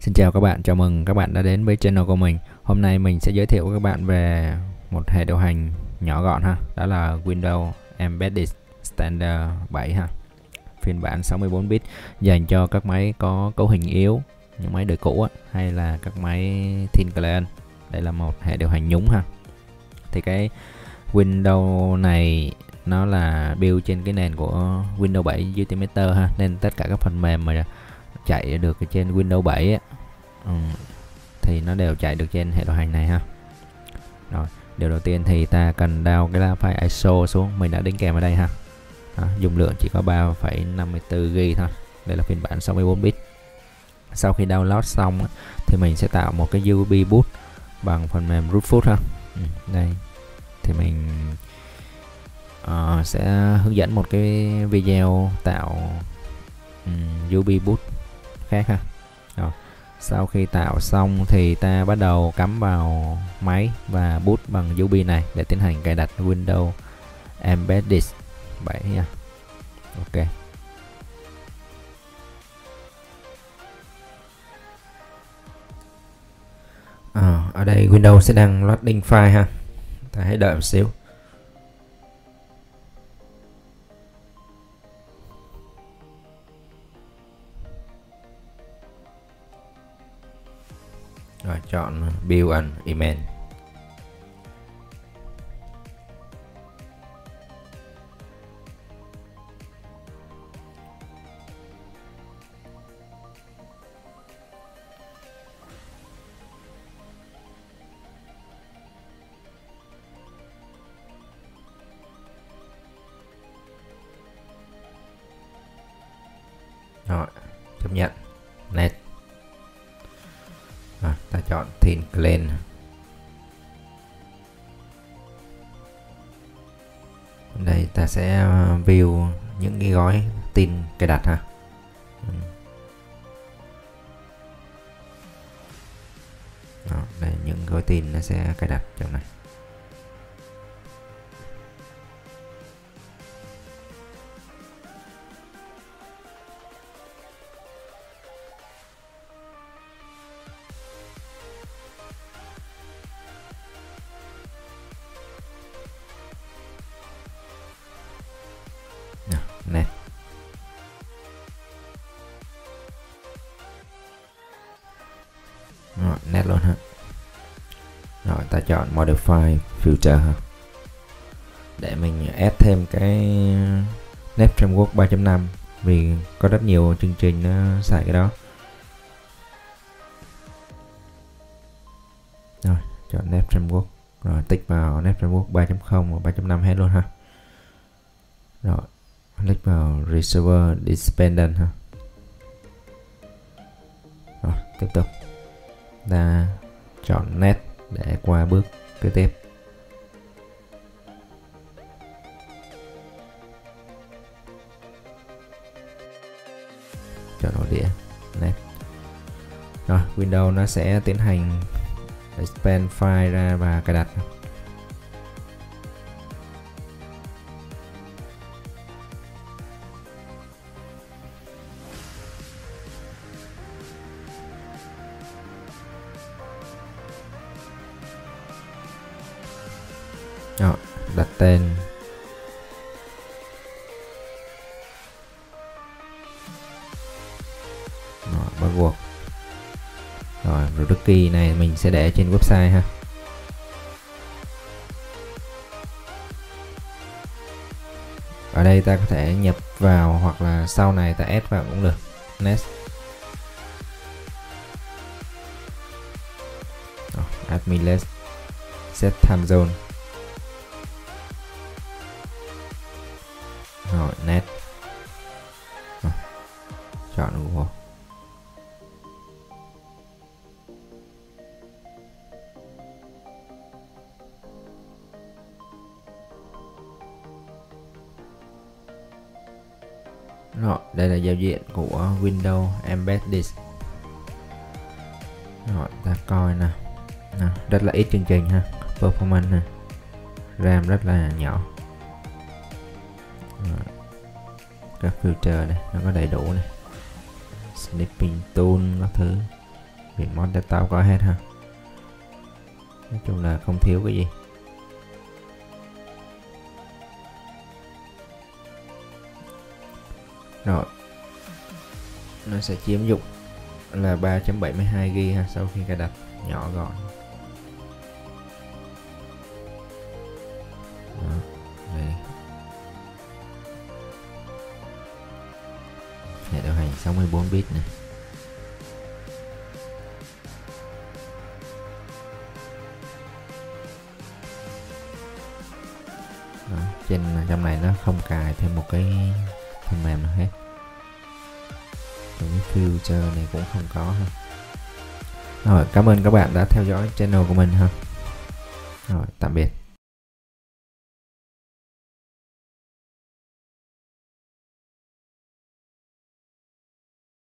Xin chào các bạn, chào mừng các bạn đã đến với channel của mình. Hôm nay mình sẽ giới thiệu với các bạn về một hệ điều hành nhỏ gọn ha, đó là Windows Embedded Standard 7 ha. Phiên bản 64 bit dành cho các máy có cấu hình yếu, những máy đời cũ á, hay là các máy Thin Client. Đây là một hệ điều hành nhúng ha. Thì cái Windows này nó là build trên cái nền của Windows 7 Ultimator ha, nên tất cả các phần mềm mà chạy được trên Windows 7 ấy, ừ, thì nó đều chạy được trên hệ điều hành này ha. Rồi điều đầu tiên thì ta cần download cái file ISO xuống. Mình đã đính kèm ở đây ha. Đó, dung lượng chỉ có 3,54 GB thôi. Đây là phiên bản 64 bit. Sau khi download xong thì mình sẽ tạo một cái USB boot bằng phần mềm Rootfoot ha. Ừ, đây. Thì mình uh, sẽ hướng dẫn một cái video tạo ừ, um, USB boot khác ha. Rồi sau khi tạo xong thì ta bắt đầu cắm vào máy và bút bằng USB này để tiến hành cài đặt Windows Embedded 7 nha. Ok. À, ở đây Windows sẽ đang loading file ha. Ta hãy đợi một xíu. Và chọn build an email rồi chấp nhận. Next ta chọn thin clean đây ta sẽ ờ, view những cái gói tin cài đặt ha. Đó, đây những gói tin nó sẽ cài đặt trong này rồi, nét luôn ha rồi, ta chọn modify filter ha để mình add thêm cái nét framework 3.5 vì có rất nhiều chương trình nó xài cái đó. Rồi, chọn nét framework. Rồi, tích vào nét framework 3.0 và 3.5 hết luôn ha rồi, click vào receiver dependent ha rồi, tiếp tục ta chọn net để qua bước kế tiếp. Chọn ổ đĩa nét. Rồi Windows nó sẽ tiến hành expand file ra và cài đặt. Đặt tên. Rồi, bắt buộc. Rồi, rồi key này mình sẽ để trên website ha. Ở đây ta có thể nhập vào hoặc là sau này ta add vào cũng được. Next. Admin list. Set time zone. Chọn rồi, đây là giao diện của Windows Embedded rồi, ta coi nè nè rất là ít chương trình ha. Performance nè. RAM rất là nhỏ. Các filter này nó có đầy đủ này snipping tool các thứ. Remote desktop có hết ha nói chung là không thiếu cái gì. Rồi. Nó sẽ chiếm dụng là 3.72 GB ha sau khi cài đặt. Nhỏ gọn. Hệ điều hành 64 bit này. Đó, trên trong này nó không cài thêm một cái phần mềm nào hết. Cái future này cũng không có ha. Rồi cảm ơn các bạn đã theo dõi channel của mình ha. Rồi tạm biệt.